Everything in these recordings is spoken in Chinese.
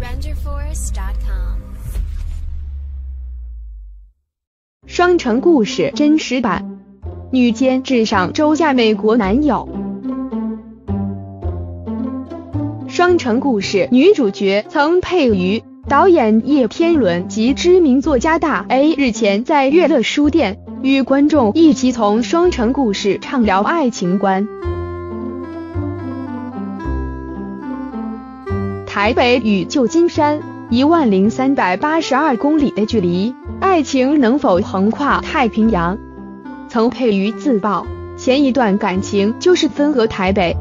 renderforce com。双城故事真实版，女监至上周嫁美国男友。双城故事女主角曾佩瑜，导演叶天伦及知名作家大 A 日前在悦乐书店与观众一起从双城故事畅聊爱情观。台北与旧金山一万零三百八十二公里的距离，爱情能否横跨太平洋？曾佩瑜自曝，前一段感情就是分隔台北。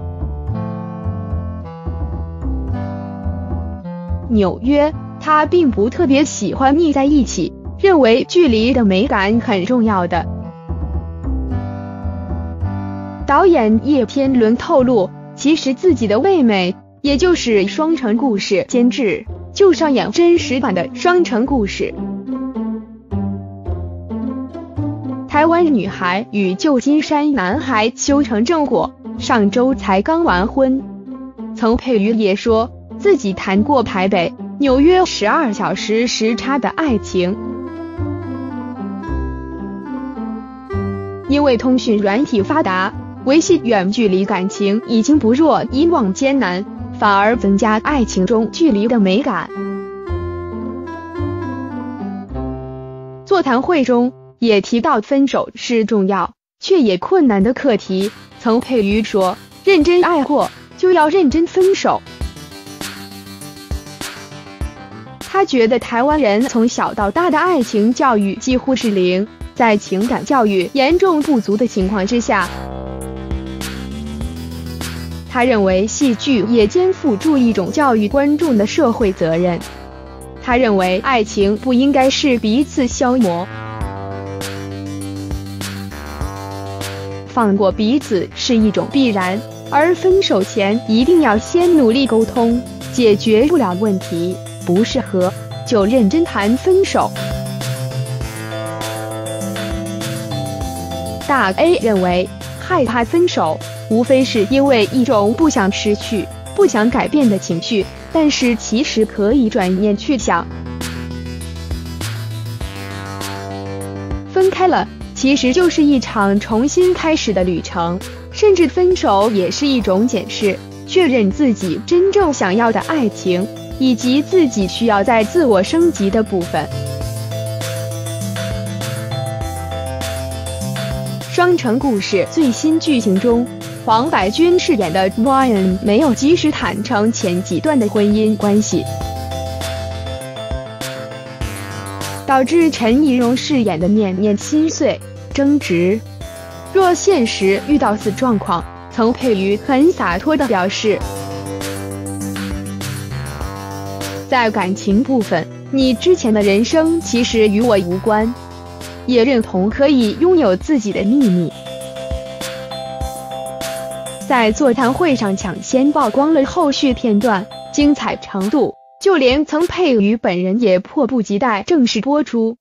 纽约，他并不特别喜欢腻在一起，认为距离的美感很重要的。导演叶天伦透露，其实自己的妹妹，也就是《双城故事》监制，就上演真实版的《双城故事》。台湾女孩与旧金山男孩修成正果，上周才刚完婚。曾佩瑜也说。自己谈过台北、纽约十二小时时差的爱情，因为通讯软体发达，维系远距离感情已经不若以往艰难，反而增加爱情中距离的美感。座谈会中也提到分手是重要却也困难的课题，曾佩瑜说：“认真爱过，就要认真分手。”他觉得台湾人从小到大的爱情教育几乎是零，在情感教育严重不足的情况之下，他认为戏剧也肩负住一种教育观众的社会责任。他认为爱情不应该是彼此消磨，放过彼此是一种必然，而分手前一定要先努力沟通，解决不了问题。不适合就认真谈分手。大 A 认为，害怕分手，无非是因为一种不想失去、不想改变的情绪。但是其实可以转念去想，分开了，其实就是一场重新开始的旅程。甚至分手也是一种检视，确认自己真正想要的爱情。以及自己需要在自我升级的部分。双城故事最新剧情中，黄百钧饰演的 Ryan 没有及时坦诚前几段的婚姻关系，导致陈怡蓉饰演的念念心碎争执。若现实遇到此状况，曾佩瑜很洒脱的表示。在感情部分，你之前的人生其实与我无关，也认同可以拥有自己的秘密。在座谈会上抢先曝光了后续片段，精彩程度，就连曾佩瑜本人也迫不及待正式播出。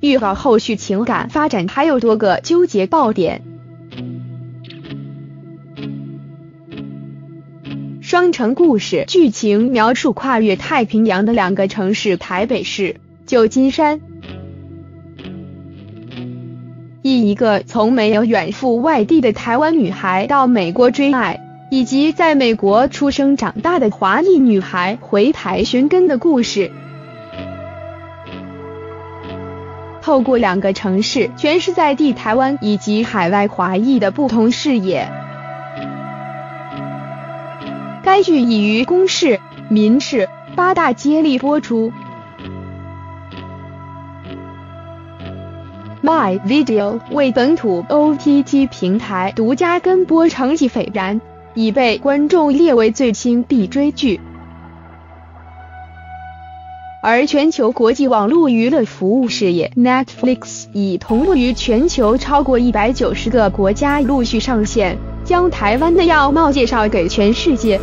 预告后续情感发展还有多个纠结爆点。双城故事剧情描述跨越太平洋的两个城市台北市、旧金山，一个从没有远赴外地的台湾女孩到美国追爱，以及在美国出生长大的华裔女孩回台寻根的故事。透过两个城市诠释在地台湾以及海外华裔的不同视野。该剧已于公视、民视八大接力播出。My Video 为本土 OTT 平台独家跟播，成绩斐然，已被观众列为最新必追剧。而全球国际网络娱乐服务事业 Netflix 已同步于全球超过一百九十个国家陆续上线。将台湾的样貌介绍给全世界。